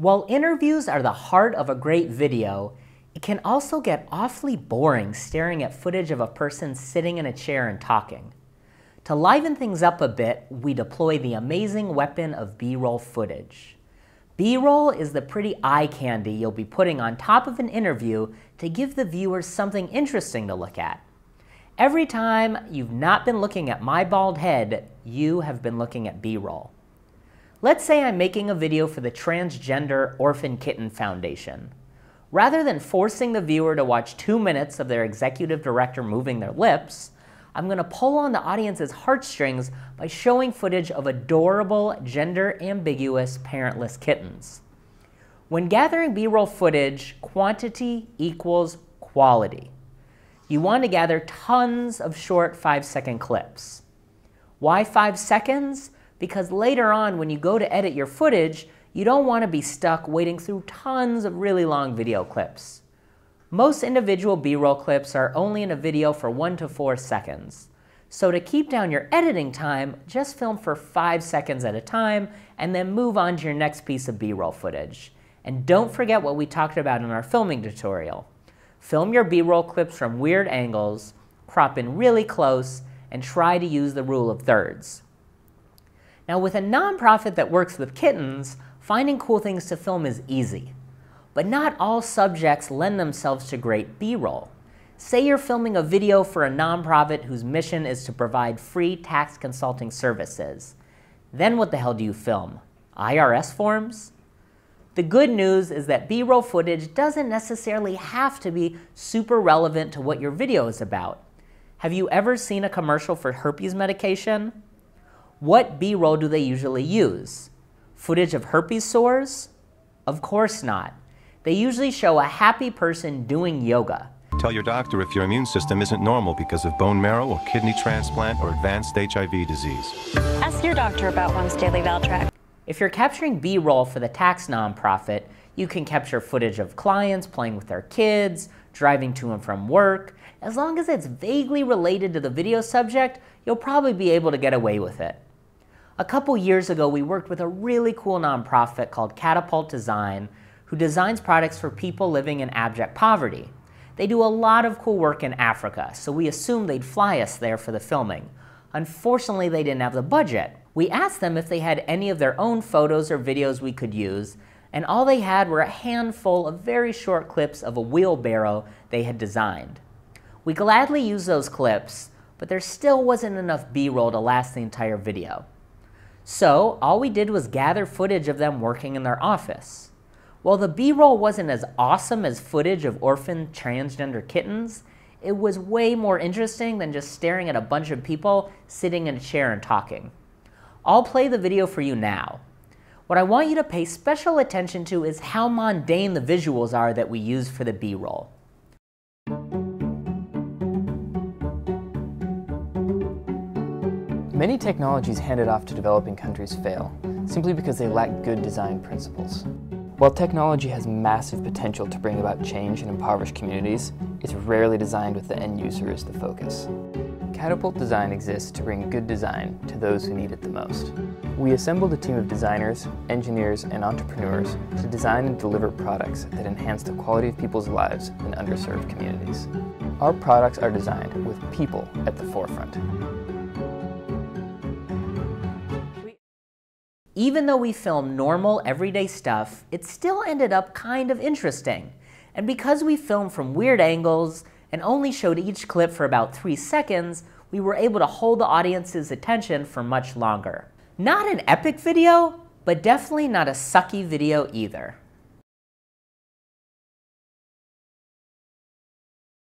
While interviews are the heart of a great video, it can also get awfully boring staring at footage of a person sitting in a chair and talking. To liven things up a bit, we deploy the amazing weapon of B-roll footage. B-roll is the pretty eye candy you'll be putting on top of an interview to give the viewers something interesting to look at. Every time you've not been looking at my bald head, you have been looking at B-roll. Let's say I'm making a video for the Transgender Orphan Kitten Foundation. Rather than forcing the viewer to watch two minutes of their executive director moving their lips, I'm going to pull on the audience's heartstrings by showing footage of adorable, gender-ambiguous, parentless kittens. When gathering B-roll footage, quantity equals quality. You want to gather tons of short five-second clips. Why five seconds? Because later on when you go to edit your footage, you don't want to be stuck waiting through tons of really long video clips. Most individual B-roll clips are only in a video for 1 to 4 seconds. So to keep down your editing time, just film for 5 seconds at a time and then move on to your next piece of B-roll footage. And don't forget what we talked about in our filming tutorial. Film your B-roll clips from weird angles, crop in really close, and try to use the rule of thirds. Now with a nonprofit that works with kittens, finding cool things to film is easy. But not all subjects lend themselves to great B-roll. Say you're filming a video for a nonprofit whose mission is to provide free tax consulting services. Then what the hell do you film? IRS forms? The good news is that B-roll footage doesn't necessarily have to be super relevant to what your video is about. Have you ever seen a commercial for herpes medication? What B-roll do they usually use? Footage of herpes sores? Of course not. They usually show a happy person doing yoga. Tell your doctor if your immune system isn't normal because of bone marrow or kidney transplant or advanced HIV disease. Ask your doctor about once daily Valtrex. If you're capturing B-roll for the tax nonprofit, you can capture footage of clients playing with their kids, driving to and from work. As long as it's vaguely related to the video subject, you'll probably be able to get away with it. A couple years ago, we worked with a really cool nonprofit called Catapult Design, who designs products for people living in abject poverty. They do a lot of cool work in Africa, so we assumed they'd fly us there for the filming. Unfortunately, they didn't have the budget. We asked them if they had any of their own photos or videos we could use, and all they had were a handful of very short clips of a wheelbarrow they had designed. We gladly used those clips, but there still wasn't enough B-roll to last the entire video. So all we did was gather footage of them working in their office. While the B-roll wasn't as awesome as footage of orphan transgender kittens, it was way more interesting than just staring at a bunch of people sitting in a chair and talking. I'll play the video for you now. What I want you to pay special attention to is how mundane the visuals are that we use for the B-roll. Many technologies handed off to developing countries fail, simply because they lack good design principles. While technology has massive potential to bring about change in impoverished communities, it's rarely designed with the end user as the focus. Catapult Design exists to bring good design to those who need it the most. We assembled a team of designers, engineers, and entrepreneurs to design and deliver products that enhance the quality of people's lives in underserved communities. Our products are designed with people at the forefront. Even though we filmed normal, everyday stuff, it still ended up kind of interesting. And because we filmed from weird angles and only showed each clip for about three seconds, we were able to hold the audience's attention for much longer. Not an epic video, but definitely not a sucky video either.